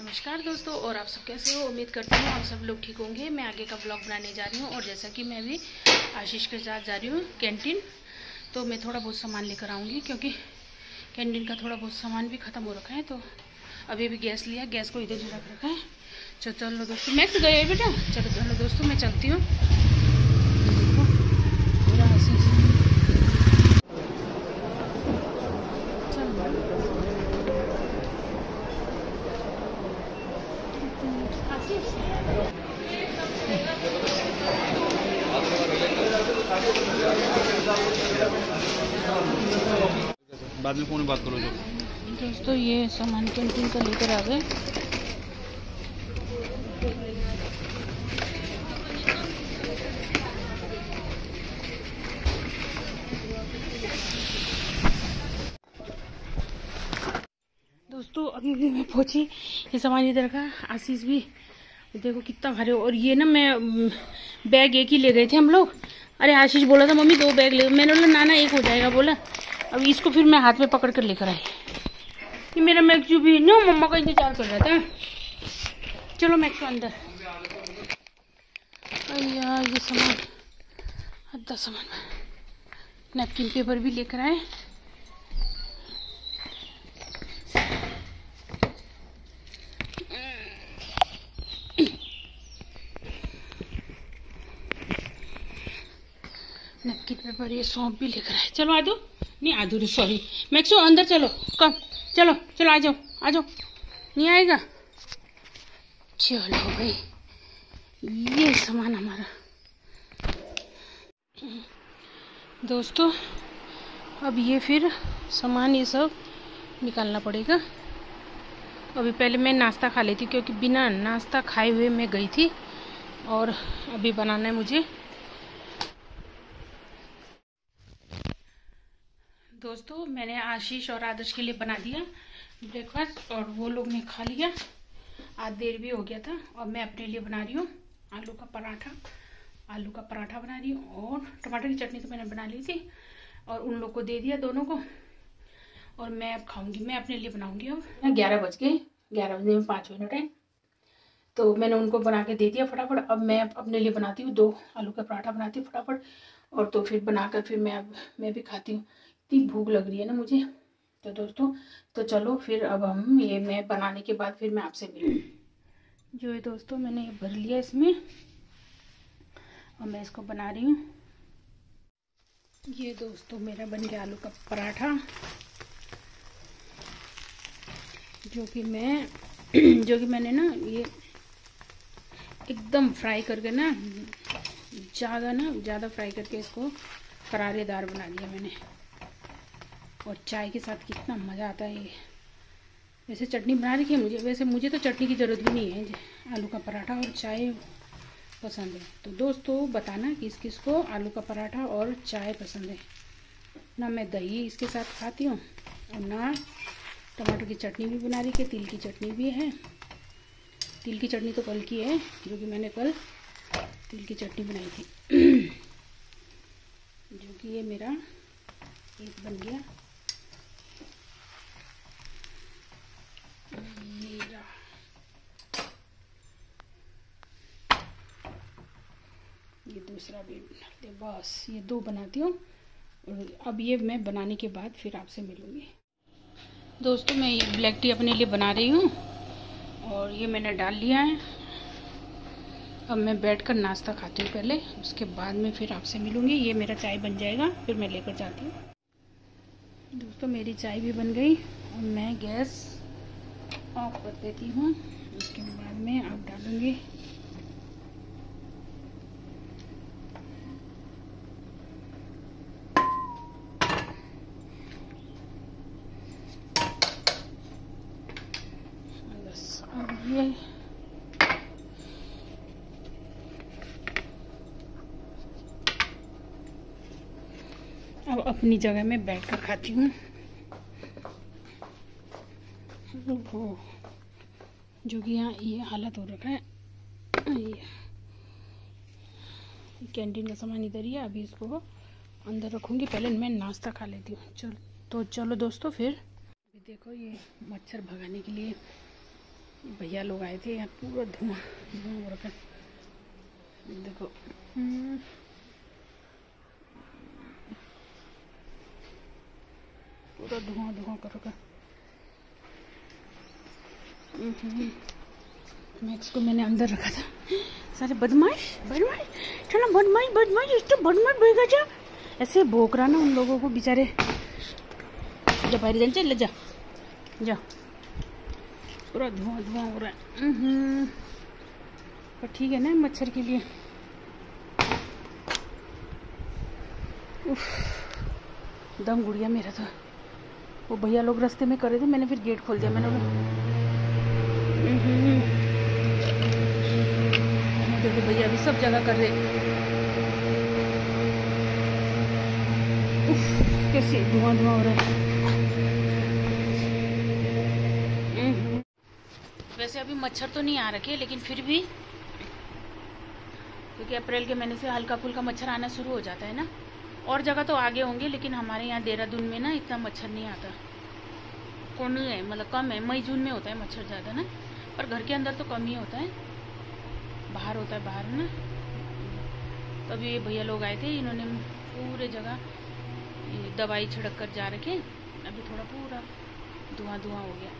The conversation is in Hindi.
नमस्कार दोस्तों, और आप सब कैसे हो? उम्मीद करती हूँ आप सब लोग ठीक होंगे। मैं आगे का ब्लॉग बनाने जा रही हूँ, और जैसा कि मैं भी आशीष के साथ जा रही हूँ कैंटीन तो मैं थोड़ा बहुत सामान लेकर आऊँगी, क्योंकि कैंटीन का थोड़ा बहुत सामान भी ख़त्म हो रखा है तो अभी अभी गैस लिया, गैस को इधर रख रखा है। चलो चलो दोस्तों, मैक्स गए बेटा? चलो चलो दोस्तों, मैं चलती हूँ। बाद में फ़ोन बात करो दोस्तों, ये सामान कैंटीन का लेकर आ गए। दोस्तों, अभी मैं पहुँची ये सामान इधर का, आशीष भी। देखो कितना भारी और ये ना मैं बैग एक ही ले गए थे हम लोग। अरे आशीष बोला था, मम्मी, दो बैग ले। मैंने बोला, नाना, एक हो जाएगा। बोला, अब इसको फिर मैं हाथ में पकड़ कर लेकर आई। ये मेरा मैक्सू भी, ना, मम्मा का इंतज़ार कर रहा था। चलो मैक्सू अंदर। यार, ये सामान अद्धा सामान नैपकिन पेपर भी लेकर आए। नैपकिन पेपर ये सौंप भी लेकर आए चलो आ जाओ नहीं आधु रे सॉरी मैक्सो अंदर चलो। कम। चलो चलो, आ जाओ आ जाओ। नहीं आएगा। चलो भाई। ये सामान हमारा। दोस्तों, अब ये फिर सामान ये सब निकालना पड़ेगा। अभी पहले मैं नाश्ता खा लेती क्योंकि बिना नाश्ता खाए हुए मैं गई थी। और अभी बनाना है मुझे। दोस्तों, मैंने आशीष और आदर्श के लिए बना दिया ब्रेकफास्ट और वो लोग ने खा लिया। आज देर भी हो गया था और मैं अपने लिए बना रही हूँ आलू का पराठा। आलू का पराठा बना रही हूँ और टमाटर की चटनी तो मैंने बना ली थी और उन लोग को दे दिया दोनों को और मैं अब खाऊँगी, मैं अपने लिए बनाऊँगी अब। ग्यारह बज गए, ग्यारह बजे में पाँच मिनट है। तो मैंने उनको बना के दे दिया फटाफट। अब मैं अपने लिए बनाती हूँ दो आलू का पराठा बनाती हूँ फटाफट और तो फिर बनाकर फिर मैं अब, मैं भी खाती हूँ। इतनी भूख लग रही है ना मुझे। तो दोस्तों तो चलो फिर अब हम ये मैं बनाने के बाद फिर मैं आपसे मिलूँ जो है दोस्तों, मैंने ये भर लिया इसमें। और मैं इसको बना रही हूँ। ये दोस्तों मेरा बन गया आलू का पराठा, जो कि मैं, जो कि मैंने ना ये एकदम फ्राई करके ना, ज़्यादा ना, ज़्यादा फ्राई करके इसको करारेदार बना दिया मैंने। और चाय के साथ कितना मज़ा आता है वैसे चटनी बना रखी है मुझे, वैसे मुझे तो चटनी की ज़रूरत भी नहीं है आलू का पराठा और चाय पसंद है। तो दोस्तों, बताना किस किस को आलू का पराठा और चाय पसंद है। ना मैं दही इसके साथ खाती हूँ, और ना टमाटर की चटनी भी बना रही है, तिल की चटनी भी है। तिल की चटनी तो कल की है, जो कि मैंने कल तिल की चटनी बनाई थी। जो कि ये मेरा एक बन गया मेरा ये दूसरा भी बनाते बस, ये दो बनाती हूँ। और अब ये मैं बनाने के बाद फिर आपसे मिलूँगी। दोस्तों, मैं ये ब्लैक टी अपने लिए बना रही हूँ। और ये मैंने डाल लिया है। अब मैं बैठकर नाश्ता खाती हूँ पहले। उसके बाद में फिर आपसे मिलूँगी। ये मेरा चाय बन जाएगा। फिर मैं लेकर जाती हूँ। दोस्तों, मेरी चाय भी बन गई। और मैं गैस ऑफ़ कर देती हूँ। उसके बाद में आप डालूँगी। अब अपनी जगह में बैठ कर खाती हूँ। जो कि यहाँ ये हालत हो रखा है। ये। कैंटीन का सामान इधर ही है। अभी इसको अंदर रखूँगी। पहले मैं नाश्ता खा लेती हूँ। चलो तो चलो दोस्तों, फिर। अभी देखो, ये मच्छर भगाने के लिए भैया लोग आए थे यहाँ, पूरा धुआँ धुआँ हो रखा देखो। हम्म। पूरा धुआँ धुआँ कर रखा हम्म। मैक्स को मैंने अंदर रखा था। सारे बदमाश बदमाश। चलो बदमाश बदमाश, इस तो बदमाश भेगा जा। ऐसे भोक रहा ना उन लोगों को, बेचारे। जा बाहर चल, जा। जा। पूरा धुआँ धुआँ हो रहा है। पर ठीक है ना मच्छर के लिए? उफ, दम गुड़िया मेरा तो। वो भैया लोग रास्ते में कर थे मैंने फिर गेट खोल दिया मैंने। देखो भैया अभी सब जगह कर रहे। कैसे धुआँ धुआँ हो रहा है। अभी मच्छर तो नहीं आ रखे, लेकिन फिर भी क्योंकि अप्रैल के महीने से हल्का फुल्का मच्छर आना शुरू हो जाता है ना। और जगह तो आगे होंगे, लेकिन हमारे यहाँ देहरादून में ना इतना मच्छर नहीं आता। कौन है मतलब कम है। मई, जून में होता है मच्छर ज़्यादा ना, पर घर के अंदर तो कम ही होता है। बाहर होता है बाहर ना। तभी ये भैया लोग आए थे, इन्होंने पूरे जगह दवाई छिड़क कर जा रखे। अभी थोड़ा पूरा धुआँ धुआँ हो गया।